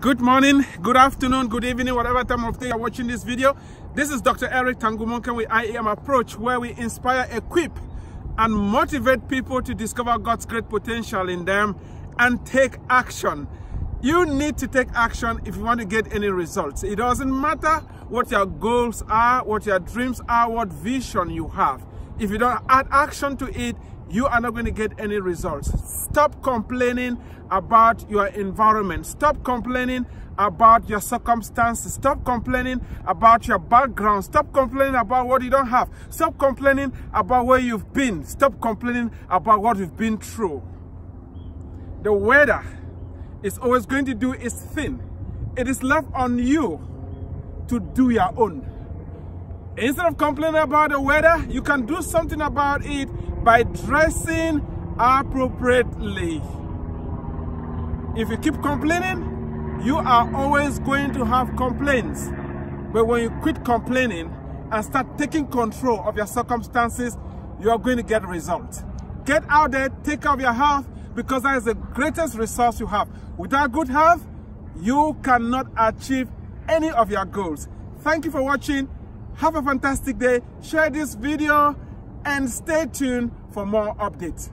Good morning, good afternoon, good evening, whatever time of day you're watching this video. This is Dr. Eric Tangumonkem with IEM Approach, where we inspire, equip, and motivate people to discover God's great potential in them and take action. You need to take action if you want to get any results. It doesn't matter what your goals are, what your dreams are, what vision you have. If you don't add action to it, you are not going to get any results. Stop complaining about your environment. Stop complaining about your circumstances. Stop complaining about your background. Stop complaining about what you don't have. Stop complaining about where you've been. Stop complaining about what you've been through. The weather is always going to do its thing. It is left on you to do your own. Instead of complaining about the weather, you can do something about it by dressing appropriately. If you keep complaining, you are always going to have complaints. But when you quit complaining and start taking control of your circumstances, you are going to get results. Get out there, take care of your health, because that is the greatest resource you have. Without good health, you cannot achieve any of your goals. Thank you for watching. Have a fantastic day. Share this video and stay tuned for more updates.